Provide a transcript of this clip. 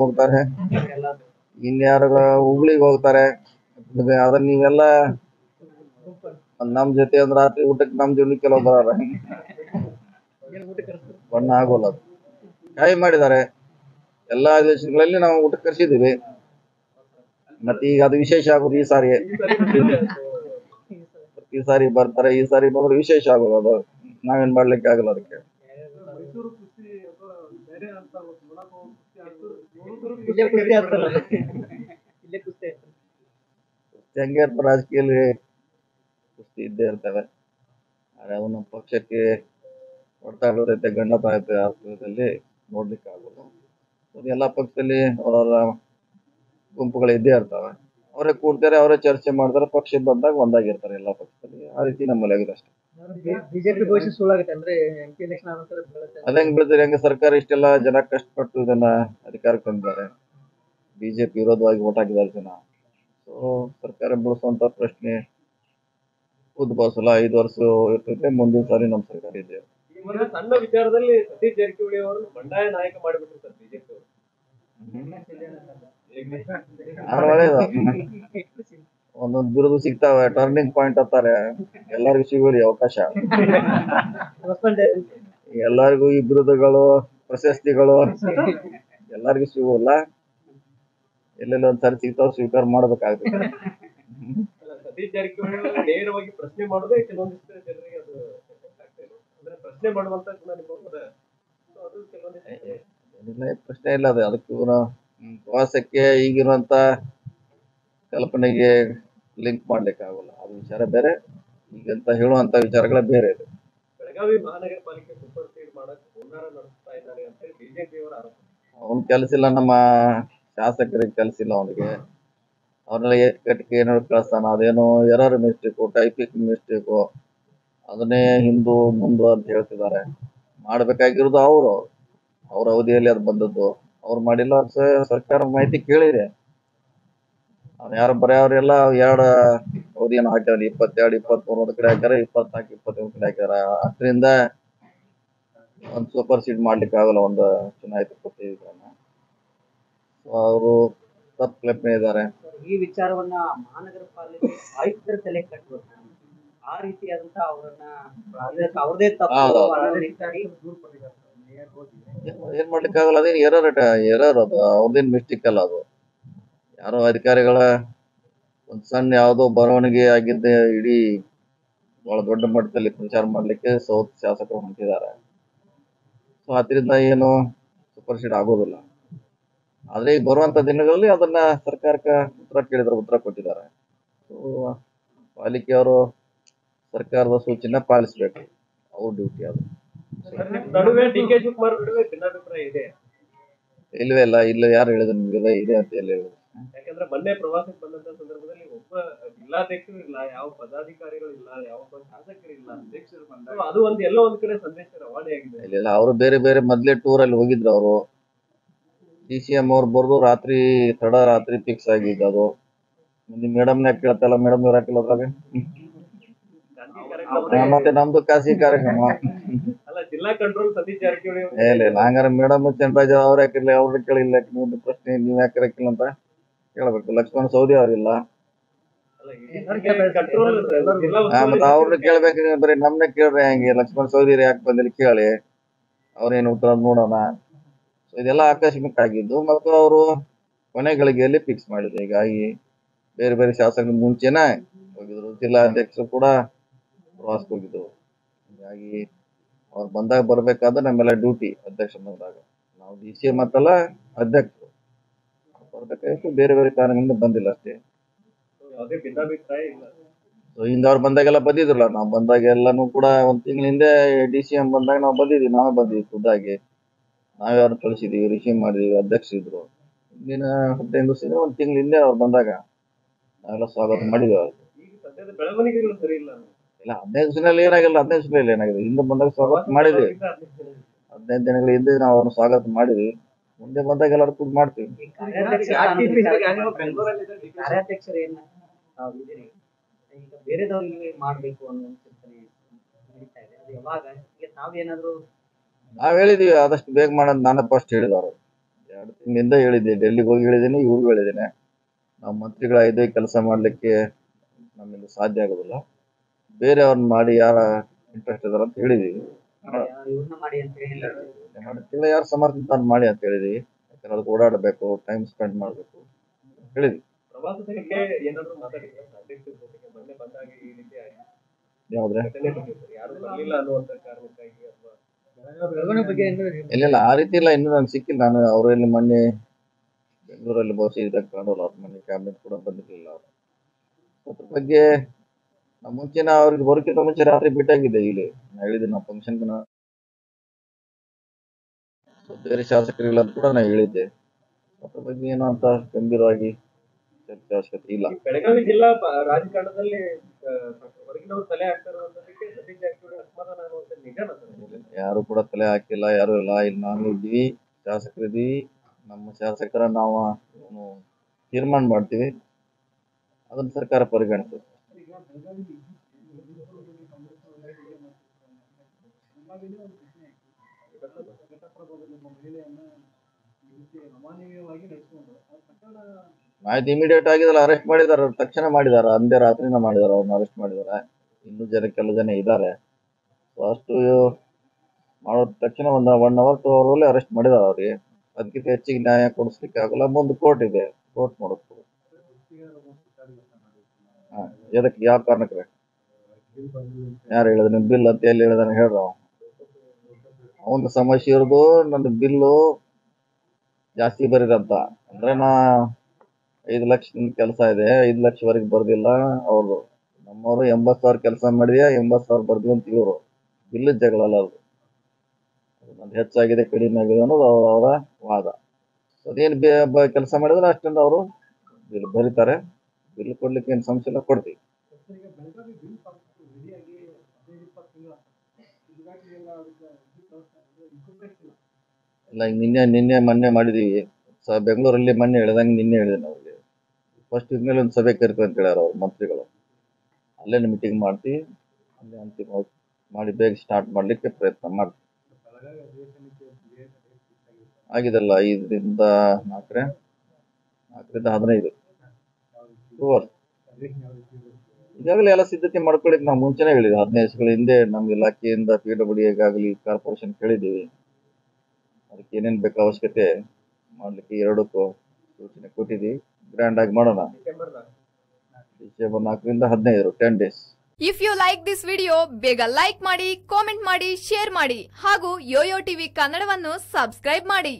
ಹೋಗ್ತಾರೆ. ಇನ್ಯಾರೋ ಹುಬ್ಳಿಗೆ ಹೋಗ್ತಾರೆ. ಅದನ್ನ ನೀವೆಲ್ಲ ನಮ್ ಜೊತೆ ಒಂದ್ ರಾತ್ರಿ ಊಟಕ್ಕೆ ನಮ್ ಜೊತೆ ಕೆಲವು ಬರೋರ ಬಣ್ಣ ಆಗೋಲ್ಲ ಅದು. ಕಾಯಿ ಮಾಡಿದ್ದಾರೆ. ಎಲ್ಲಾ ದೇಶಗಳಲ್ಲಿ ನಾವು ಊಟಕ್ಕೆ ಕರ್ಸಿದೀವಿ ಮತ್ತೆ ಈಗ ಅದು ವಿಶೇಷ ಆಗೋದು ಈ ಸಾರಿ ಈ ಸಾರಿ ಬರ್ತಾರೆ, ಈ ಸಾರಿ ಬಂದ್ರೆ ವಿಶೇಷ ಆಗೋದು ಅದು. ನಾವೇನ್ ಮಾಡ್ಲಿಕ್ಕೆ ಆಗಲ್ಲ ಅದಕ್ಕೆ. ಮೈಸೂರು ಕುಸ್ತಿ ಅಥವಾ ಬೇರೆ ಅಂತ ನೋಡಕ್ ಹೋಗೋ ಕುಸ್ತಿ. ಇಲ್ಲೇ ಹೆಂಗೆ ಇದ್ದೇ ಇರ್ತವೆ. ಆದ್ರೆ ಅವನ ಪಕ್ಷಕ್ಕೆ ಹೊಡೆತಾಡೋದೈತೆ ರೀತಿ ಐತೆ ಅರ್ಥದಲ್ಲಿ ನೋಡ್ಲಿಕ್ಕೆ ಆಗೋದು ಅದು ಎಲ್ಲ ಪಕ್ಷದಲ್ಲಿ ಅವರವರ ಗುಂಪುಗಳು ಇದ್ದೇ ಇರ್ತವೆ. ಅವರೇ ಕೂಡ್ತಾರೆ ಅವರೇ ಚರ್ಚೆ ಮಾಡ್ತಾರೆ ಪಕ್ಷ ಬಂದಾಗ ಒಂದಾಗಿರ್ತಾರೆ ಎಲ್ಲ ಪಕ್ಷದಲ್ಲಿ. ಆ ರೀತಿ ನಮ್ಮಲ್ಲಿ ಆಗಿದೆ ಅಷ್ಟೇ. ಬಿಜೆಪಿ ಭವಿಷ್ಯ ಸುಳ್ಳಾಗುತ್ತೆ ಅಂದ್ರೆ ಎಂಪಿ ಎಲೆಕ್ಷನ್ ಆದ ನಂತರ ಬೀಳುತ್ತೆ. ಅದ ಹೆಂಗ್ ಬೆಳೆದ್ರೆ ಹೆಂಗೆ ಸರ್ಕಾರ ಇಷ್ಟೆಲ್ಲ ಜನ ಕಷ್ಟಪಟ್ಟು ಇದನ್ನ ಅಧಿಕಾರಕ್ಕೆ ತಂದಿದ್ದಾರೆ. ಬಿಜೆಪಿ ವಿರೋಧವಾಗಿ ಓಟ್ ಹಾಕಿದ್ದಾರೆ ಜನ. ಸೊ ಸರ್ಕಾರ ಬೆಳೆಸುವಂತ ಪ್ರಶ್ನೆ ಉದ್ಭವಿಸಲ್ಲ. ಐದು ವರ್ಷ ಇರ್ತೈತೆ ಮುಂದಿನ ಸಾರಿ ನಮ್ಮ ಸರ್ಕಾರ ಇದೆ. ಸಣ್ಣ ವಿಚಾರದಲ್ಲಿ ಸತೀಶ್ ಜಾರಕಿಹೊಳಿ ಅವರನ್ನು ಬಂಡಾಯ ನಾಯಕ ಮಾಡಿಬಿಟ್ರು ಸರ್ ಬಿಜೆಪಿ ಅವರು. ಒಂದೊಂದು ಬಿರುದು ಸಿಗ್ತಾವೆ ಟರ್ನಿಂಗ್ ಪಾಯಿಂಟ್ ಅಂತಾರೆ. ಎಲ್ಲರಿಗೂ ಸಿಗೋರಿ ಅವಕಾಶ. ಎಲ್ಲರಿಗೂ ಈ ಬಿರುದುಗಳು ಪ್ರಶಸ್ತಿಗಳು ಎಲ್ಲರಿಗೂ ಸಿಗೋಲ್ಲ. ಎಲ್ಲೆಲ್ಲ ಒಂದ್ಸರಿ ಸಿಗ್ತಾವ ಸ್ವೀಕಾರ ಮಾಡ್ಬೇಕಾಗ್ತದೆ. ಸತೀಶ್ ಜಾರಕಿಹೊಳಿ ಅವರು ನೇರವಾಗಿ ಪ್ರಶ್ನೆ ಮಾಡೋದೇ ಕೆಲವೊಂದಿಷ್ಟು ಜನರಿಗೆ ಅದು. ಅಂದ್ರೆ ಪ್ರಶ್ನೆ ಮಾಡುವಂತ ಏನಿಲ್ಲ ಇಲ್ಲ ಅದು. ಅದಕ್ಕೆ ಪ್ರವಾಸಕ್ಕೆ ಈಗಿರುವಂತ ಕಲ್ಪನೆಗೆ ಲಿಂಕ್ ಮಾಡ್ಲಿಕ್ಕೆ ಆಗೋಲ್ಲ ಅದು ವಿಚಾರ ಬೇರೆ ಈಗಂತ ಹೇಳುವಂತ ವಿಚಾರಗಳ ಬೇರೆ ಇದೆ. ಬೆಳಗಾವಿ ಮಹಾನಗರ ಪಾಲಿಕೆ ಸೂಪರ್ ಸೀಡ್ ಮಾಡಕ್ ಹುನ್ನಾರ ನಡೆಸ್ತಾ ಇದ್ದಾರೆ ಅಂತ ಬಿಜೆಪಿ ಅವರ ಆರೋಪ. ಅವನ್ ಕೆಲಸ ಇಲ್ಲ ನಮ್ಮ ಶಾಸಕರಿಗೆ ಕೆಲಸ ಇಲ್ಲ ಅವನಿಗೆ. ಅವ್ರನ್ನೆಲ್ಲ ಕಟ್ಟಿಗೆ ಏನೋ ಕಳಿಸ್ತಾನ ಅದೇನೋ ಎರರ್ ಮಿಸ್ಟೇಕು ಟೈಪಿಂಗ್ ಮಿಸ್ಟೇಕು ಅದನ್ನೇ ಹಿಂದೂ ಮುಂದು ಅಂತ ಹೇಳ್ತಿದ್ದಾರೆ. ಮಾಡಬೇಕಾಗಿರೋದು ಅವರು. ಅವ್ರ ಅವಧಿಯಲ್ಲಿ ಅದು ಬಂದದ್ದು. ಅವ್ರು ಮಾಡಿಲ್ಲ ಸರ್ಕಾರ ಮಾಹಿತಿ ಕೇಳಿದೆ. ಅವ್ನು ಯಾರು ಬರೆಯವ್ರೆಲ್ಲ ಎರಡು ಅವಧಿಯನ್ನು ಹಾಕ್ಯಾರ ಇಪ್ಪತ್ತೆರಡು ಇಪ್ಪತ್ಮೂರು ಒಂದ್ ಕಡೆ ಹಾಕ್ಯಾರ ಇಪ್ಪತ್ನಾಲ್ಕು ಇಪ್ಪತ್ತೈದು ಕಡೆ ಹಾಕ್ಯಾರ. ಅದರಿಂದ ಒಂದು ಸೂಪರ್ ಸೀಡ್ ಮಾಡ್ಲಿಕ್ಕೆ ಆಗಲ್ಲ ಒಂದು ಚುನಾಯಿತ ಪ್ರತಿನಿಧಿಗಳನ್ನ ಅವರು ತಪ್ಪು ಕಲ್ಪನೆ ಇದ್ದಾರೆ ಈ ವಿಚಾರವನ್ನ ಮಹಾನಗರ ಪಾಲಿಕೆ ಆಯುಕ್ತರ ತಲೆ ಕಟ್ಟುವ ಆ ರೀತಿಯಾದಂತ ಅವರನ್ನ ಇದಕ್ಕೆ ಅವ್ರದೇ ತಪ್ಪು ಏನ್ ಮಾಡ್ಲಿಕ್ಕೆ ಆಗಲ್ಲ ಅದೇನು ಎರರ್ ಎರರ್ ಅದು ಅವ್ರದೇನ್ ಮಿಸ್ಟೇಕ್ ಅಲ್ಲ ಅದು. ಯಾರೋ ಅಧಿಕಾರಿಗಳ ಒಂದು ಸಣ್ಣ ಯಾವುದೋ ಬರವಣಿಗೆ ಆಗಿದ್ದೆ ಇಡೀ ಬಹಳ ದೊಡ್ಡ ಮಟ್ಟದಲ್ಲಿ ಪ್ರಚಾರ ಮಾಡ್ಲಿಕ್ಕೆ ಸೌತ್ ಶಾಸಕರು ಹೊಂಟಿದ್ದಾರೆ. ಸೊ ಅದರಿಂದ ಏನು ಸೂಪರ್ ಸೀಡ್ ಆಗೋದಿಲ್ಲ. ಆದ್ರೆ ಈಗ ಬರುವಂತ ದಿನಗಳಲ್ಲಿ ಅದನ್ನ ಸರ್ಕಾರಕ್ಕೆ ಉತ್ತರ ಕೇಳಿದ್ರೆ ಉತ್ತರ ಕೊಟ್ಟಿದ್ದಾರೆ. ಸೊ ಪಾಲಿಕೆಯವರು ಸರ್ಕಾರದ ಸೂಚನೆ ಪಾಲಿಸಬೇಕು. ಅವ್ರ ಡ್ಯೂಟಿ ಅದು. ಇಲ್ವೇ ಇಲ್ಲ ಇಲ್ಲ ಯಾರು ಹೇಳಿದ್ರು ನಿಮ್ಗೆಲ್ಲ ಇದೆ ಅಂತ ಎಲ್ಲಿ ಹೇಳಿದ್ರು. ಯಾಕಂದ್ರೆ ಮೊನ್ನೆ ಪ್ರವಾಸಕ್ಕೆ ಬಂದಂತ ಸಂದರ್ಭದಲ್ಲಿ ಒಬ್ಬ ಜಿಲ್ಲಾಧ್ಯಕ್ಷರು ಇಲ್ಲ ಯಾವ ಪದಾಧಿಕಾರಿಗಳು ಇಲ್ಲ ಯಾವ ಒಬ್ಬ ಶಾಸಕರು ಇಲ್ಲ ಅಧ್ಯಕ್ಷರು ಬಂದಾಗ ಅದು ಒಂದು ಎಲ್ಲೋ ಒಂದ್ ಕಡೆ ಸಂದೇಶ ರವಾನೆ ಆಗಿದೆ. ಇಲ್ಲ ಅವರು ಬೇರೆ ಬೇರೆ ಮೊದ್ಲೇ ಟೂರ್ ಅಲ್ಲಿ ಹೋಗಿದ್ರು ಅವರು. ಡಿ ಸಿ ಎಂ ಅವ್ರು ಬರ್ದು ರಾತ್ರಿ ತಡ ರಾತ್ರಿ ಫಿಕ್ಸ್ ಆಗಿದ್ದು ಅದು. ನಿಮ್ ಯಾಕೆ ಕೇಳ್ತಲ್ಲ ಮೇಡಮ್ ಇವ್ರು ಹಾಕಿಲ್ಲ ಅದ್ರಾಗ ಮತ್ತೆ ನಮ್ದು ಖಾಸಗಿ ಕಾರ್ಯಕ್ರಮ. ಜಿಲ್ಲಾ ಕಂಟ್ರೋಲ್ ಸತೀಶ್ ಜಾರಕಿಹೊಳಿ ಇಲ್ಲ ಹಂಗಾರೆ ಮೇಡಮ್ ಚಂದ್ರರಾಜ್ ಅವ್ರ ಯಾಕಿರ್ಲಿ ಅವ್ರ ಕೇಳಿಲ್ಲ ಪ್ರಶ್ನೆ ನೀವ್ ಯಾಕೆ ಹಾಕಿಲ್ಲ ಅಂತ? ಕೇಳ್ಬೇಕು ಲಕ್ಷ್ಮಣ ಸೌದಿ ಅವ್ರಿಲ್ಲ. ಮತ್ತೆ ಅವ್ರನ್ನ ಕೇಳ್ಬೇಕು ಬರೀ ನಮ್ನ ಕೇಳ್ರಿ ಹೆಂಗೆ. ಲಕ್ಷ್ಮಣ ಸೌದಿ ಯಾಕೆ ಬಂದಿಲ್ಲ ಕೇಳಿ. ಅವ್ರೇನು ಉತ್ತರ ನೋಡೋಣ. ಸೊ ಇದೆಲ್ಲ ಆಕಸ್ಮಿಕ ಆಗಿದ್ದು ಮತ್ತು ಅವರು ಕೊನೆ ಗಳಿಗೆಯಲ್ಲಿ ಫಿಕ್ಸ್ ಮಾಡಿದ್ರು? ಹೀಗಾಗಿ ಬೇರೆ ಬೇರೆ ಶಾಸಕರ ಮುಂಚೆನೆ ಹೋಗಿದ್ರು. ಜಿಲ್ಲಾಧ್ಯಕ್ಷರು ಕೂಡ ಪ್ರವಾಸಕ್ಕೆ ಹೋಗಿದ್ರು. ಹೀಗಾಗಿ ಅವ್ರು ಬಂದಾಗ ಬರ್ಬೇಕಾದ್ರೆ ನಮ್ಮೆಲ್ಲ ಡ್ಯೂಟಿ ಅಧ್ಯಕ್ಷ ಬಂದಾಗ. ನಾವು ಡಿ ಸಿ ಮತ್ತಲ್ಲ ಅಧ್ಯಕ್ಷರು. ಬರ್ಬೇಕಾಗಿತ್ತು ಬೇರೆ ಬೇರೆ ಕಾರಣಗಳಿಂದ ಬಂದಿಲ್ಲ ಅಷ್ಟೇ. ಸೊ ಹಿಂದೆ ಅವ್ರು ಬಂದಾಗೆಲ್ಲ ಬಂದಿದ್ರಲ್ಲ ನಾವು ಬಂದಾಗ ಎಲ್ಲಾನು ಕೂಡ ಒಂದ್ ತಿಂಗಳ ಹಿಂದೆ ಡಿ ಸಿ ಎಂ ಬಂದಾಗ ನಾವು ಬಂದಿದ್ವಿ ನಾವೇ ಬಂದಿದ್ವಿ ಖುದ್ದಾಗಿ ನಾವೇ ಅವ್ರನ್ನ ಕಳಿಸಿದ್ದೀವಿ ರಿಸೀವ್ ಮಾಡಿದೀವಿ ಅಧ್ಯಕ್ಷ ಇದ್ರು. ಹಿಂದಿನ ಹದಿನೈದು ದಿವಸ ಒಂದ್ ತಿಂಗಳ ಹಿಂದೆ ಅವ್ರು ಬಂದಾಗ ನಾವೆಲ್ಲ ಸ್ವಾಗತ ಮಾಡಿದ್ವಿ ಅವ್ರಿಗೆ. ಇಲ್ಲ ಹದಿನೈದು ದಿವಸದಲ್ಲಿ ಏನಾಗಿಲ್ಲ ಹದಿನೈದು ದಿವಸದಲ್ಲಿ ಏನಾಗಿದೆ? ಹಿಂದೆ ಬಂದಾಗ ಸ್ವಾಗತ ಮಾಡಿದ್ವಿ. ಹದಿನೈದು ದಿನಗಳ ಹಿಂದೆ ನಾವು ಅವ್ರನ್ನ ಸ್ವಾಗತ ಮಾಡಿದ್ವಿ. ಮುಂದೆ ಬಂದಾಗ ಎಲ್ಲರೂ ಕೂಡ ಮಾಡ್ತೀವಿ. ಈ ಕಾರ್ಯಾಧ್ಯಕ್ಷರ ಕಾರ್ಯಾಧ್ಯಕ್ಷರು ಏನ ತಾವು ಇದ್ದೀರಿ. ಈಗ ಬೇರೆದವ್ರಿಗೆ ಮಾಡ್ಬೇಕು ಅನ್ನೋ ಒಂದು ಚಿಂತನೆ ನಡೀತಾ ಇದೆ. ಅದು ಯಾವಾಗ? ಈಗ ತಾವೇನಾದ್ರೂ ನಾವ್ ಹೇಳಿದೀವಿ ಆದಷ್ಟು ಬೇಗ ಮಾಡೋದು ನಾನು ಫಸ್ಟ್ ಹೇಳಿದವರು. ಎರಡು ತಿಂಗಳಿಂದ ಹೇಳಿದ್ದೆ ಡೆಲ್ಲಿಗೆ ಹೋಗಿ ಹೇಳಿದ್ದೀನಿ ಇವ್ರಿಗೂ ಹೇಳಿದ್ದೀನಿ. ನಾವು ಮಂತ್ರಿಗಳಾಗಿದ್ದೆ ಕೆಲಸ ಮಾಡಲಿಕ್ಕೆ ನಮ್ಮಿಂದ ಸಾಧ್ಯ ಆಗೋದಿಲ್ಲ. ಬೇರೆ ಅವ್ರನ್ನ ಮಾಡಿ ಯಾರ ಇಂಟ್ರೆಸ್ಟ್ ಇದಾರ ಅಂತ ಹೇಳಿದೀವಿ. ಇವ್ರನ್ನ ಮಾಡಿ ಅಂತ ಹೇಳಿ ಮಾಡ್ತೀವಿ ಯಾರು ಸಮರ್ಥ ಅಂತ ಮಾಡಿ ಅಂತ ಹೇಳಿದ್ವಿ ಯಾಕಂದ್ರೆ ಅದಕ್ಕೆ ಓಡಾಡಬೇಕು ಟೈಮ್ ಸ್ಪೆಂಡ್ ಮಾಡಬೇಕು ಹೇಳಿದ್ವಿ. ಪ್ರವಾಸಕ್ಕೆ ಏನಾದ್ರು ಮಾತಾಡಿದ್ರೆ? ಅಧ್ಯಕ್ಷರ ಜೊತೆಗೆ ಮೊನ್ನೆ ಬಂದಾಗ ಈ ರೀತಿ ಆಯ್ತು. ಯಾವ್ದ್ರೆ? ಘಟನೆ ನಡೆದಿತ್ತು. ಯಾರು ಬರ್ಲಿಲ್ಲ ಅನ್ನುವಂತ ಕಾರಣಕ್ಕಾಗಿ ಅಥವಾ ಬಗ್ಗೆ ಇಲ್ಲ ಇಲ್ಲ ಆ ರೀತಿ ಇಲ್ಲ. ಇನ್ನೂ ನಾನು ಸಿಕ್ಕಿಲ್ಲ. ನಾನು ಅವರು ಇಲ್ಲಿ ಮೊನ್ನೆ ಬೆಂಗಳೂರಲ್ಲಿ ಬಹುಶಃ ಇದಕ್ಕೆ ಕಾಣೋಲ್ಲ ಅವ್ರ. ಮನೆ ಕ್ಯಾಬಿನೆಟ್ ಕೂಡ ಬಂದಿರಲಿಲ್ಲ ಅವರು. ಅದ್ರ ಬಗ್ಗೆ ನಮ್ಮ ಮುಂಚೆನ ಅವ್ರಿಗೆ ಬರೋಕ್ಕಿಂತ ಮುಂಚೆ ರಾತ್ರಿ ಬಿಟ್ಟಾಗಿದೆ ಇಲ್ಲಿ ನಾ ಹೇಳಿದ್ದೆ ನಾವು ಫಂಕ್ಷನ್ ಬೇರೆ ಶಾಸಕರಿಲ್ಲ ಅಂತ ಕೂಡ ನಾ ಹೇಳಿದ್ದೆ. ಅದ್ರ ಬಗ್ಗೆ ಏನೋ ಅಂತ ಗಂಭೀರವಾಗಿ ಚರ್ಚೆ ಅವಶ್ಯಕತೆ ಇಲ್ಲ. ಬೆಳಗಾವಿ ಜಿಲ್ಲಾ ರಾಜಕಾರಣದಲ್ಲಿ ಆ, ತಲೆ ಹಾಕ್ತಾ ಇರುವಂತದಕ್ಕೆ ಸತೀಶ್ ಜಾರಕಿಹೊಳಿ ಅಸಮಾಧಾನ ಅನ್ನುವಂಥ ನಿಜಾನ ಸರ್? ಯಾರು ಕೂಡ ತಲೆ ಹಾಕಿಲ್ಲ ಯಾರು ಇಲ್ಲ. ಇಲ್ಲಿ ನಾನು ಇದ್ದೀವಿ ಶಾಸಕರಿದ್ದೀವಿ ನಮ್ಮ ಶಾಸಕರ ನಾವು ತೀರ್ಮಾನ ಮಾಡ್ತೀವಿ. ಅದನ್ನ ಸರ್ಕಾರ ಪರಿಗಣಿಸ್ತದೆ ಆಯ್ತು ಇಮಿಡಿಯೇಟ್ ಆಗಿದಲ್ಲ ಅರೆಸ್ಟ್ ಮಾಡಿದಾರೆ ತಕ್ಷಣ ಮಾಡಿದಾರೆ ಅಂದೇ ರಾತ್ರಿನ ಮಾಡಿದಾರೆ ಅವ್ರನ್ನ ಅರೆಸ್ಟ್ ಮಾಡಿದಾರೆ ಇನ್ನೂ ಜನ ಕೆಲವು ಜನ ಇದ್ದಾರೆ. ಸೊ ಅಷ್ಟು ಮಾಡೋ ತಕ್ಷಣ ಒಂದು ಒನ್ ಅವರ್ ಟು ಅವರ್ ಅಲ್ಲಿ ಅರೆಸ್ಟ್ ಮಾಡಿದಾರೆ ಅವ್ರಿಗೆ. ಅದಕ್ಕಿಂತ ಹೆಚ್ಚಿಗೆ ನ್ಯಾಯ ಕೊಡಿಸ್ಲಿಕ್ಕೆ ಆಗಲ್ಲ. ಒಂದು ಕೋರ್ಟ್ ಇದೆ. ಕೋರ್ಟ್ ಹಾ ಎದಕ್ಕೆ ಯಾವ ಕಾರಣಕ್ಕೆ? ಯಾರು ಹೇಳಿದ್ರೆ? ಬಿಲ್ ಅಂತ ಎಲ್ಲಿ ಹೇಳಿದಾನೆ ಹೇಳ್ರ ಸಮಸ್ಯೆ ಇರೋದು ನನ್ನ ಬಿಲ್ಲು ಜಾಸ್ತಿ ಬರೀರಂತ. ಅಂದ್ರೆ ನಾ ಐದು ಲಕ್ಷ ಕೆಲಸ ಇದೆ, ಐದು ಲಕ್ಷವರೆಗೆ ಬರ್ದಿಲ್ಲ ಅವರು ನಮ್ಮವರು ಎಂಬತ್ತು ಸಾವಿರ ಕೆಲಸ ಮಾಡಿದ್ಯಾ ಎಂಬತ್ತು ಸಾವಿರ ಬರ್ದಿವಿ ಅಂತ ಇವರು. ಬಿಲ್ಲು ಜಗಳ ಅದು ನಂದು ಹೆಚ್ಚಾಗಿದೆ, ಕಡಿಮೆ ಆಗಿದೆ ಅನ್ನೋದು ಅವರ ಅವರ ವಾದ. ಅದೇನು ಬೇ ಕೆಲಸ ಮಾಡಿದ್ರೆ ಅಷ್ಟೊಂದು ಅವರು ಬಿಲ್ ಬರೀತಾರೆ. ಬಿಲ್ ಕೊಡ್ಲಿಕ್ಕೆ ಏನು ಸಮಸ್ಯೆ ಇಲ್ಲ, ಕೊಡ್ತೀವಿ. ಇಲ್ಲ ಈಗ ನಿನ್ನೆ ನಿನ್ನೆ ಮೊನ್ನೆ ಮಾಡಿದೀವಿ. ಸ, ಬೆಂಗಳೂರಲ್ಲಿ ಮೊನ್ನೆ ಹೇಳ್ದಂಗೆ ನಿನ್ನೆ ಹೇಳಿದೆ ಅವ್ರಿಗೆ ಫಸ್ಟ್ ಇದ್ಮೇಲೆ ಒಂದು ಸಭೆ ಕರ್ಕೊ ಅಂತ ಹೇಳ್ಯಾರ ಅವ್ರು, ಮಂತ್ರಿಗಳು. ಅಲ್ಲೇ ಮೀಟಿಂಗ್ ಮಾಡ್ತಿ ಅಲ್ಲೇ ಅಂತಿಮ ಮಾಡಿ ಬೇಗ ಸ್ಟಾರ್ಟ್ ಮಾಡಲಿಕ್ಕೆ ಪ್ರಯತ್ನ ಮಾಡ್ತೀವಿ. ಆಗಿದಲ್ಲ ಐದರಿಂದ ನಾಲ್ಕರೆ, ನಾಲ್ಕರಿಂದ ಹದಿನೈದು. ಟೂವರ್ ಈಗಾಗಲೇ ಎಲ್ಲ ಸಿದ್ಧತೆ ಮಾಡ್ಕೊಳ್ಳಿಕ್ಕೆ ನಾವು ಮುಂಚೆನೇ ಹೇಳಿದ್ವಿ. ಹದಿನೈದು ವರ್ಷಗಳ ಹಿಂದೆ ನಮ್ಮ ಇಲಾಖೆಯಿಂದ ಪಿ ಡಬ್ಲ್ಯೂ ಆಗಲಿ ಕಾರ್ಪೊರೇಷನ್ ಕೇಳಿದ್ದೀವಿ. ಅದಕ್ಕೆ ಏನೇನು ಬೇಕು ಅವಶ್ಯಕತೆ ಮಾಡಲಿಕ್ಕೆ ಎರಡಕ್ಕೂ ಸೂಚನೆ ಕೊಟ್ಟಿದ್ವಿ ಗ್ರ್ಯಾಂಡ್ ಆಗಿ ಮಾಡೋಣ. ಡಿಸೆಂಬರ್ ನಾಲ್ಕರಿಂದ ಹದಿನೈದು ten days if you like this video ಬೇಗ ಲೈಕ್ ಮಾಡಿ ಕಾಮೆಂಟ್ ಮಾಡಿ ಶೇರ್ ಮಾಡಿ ಹಾಗೂ ಯೋಯೋ ಟಿವಿ ಕನ್ನಡವನ್ನು ಸಬ್ಸ್ಕ್ರೈಬ್ ಮಾಡಿ.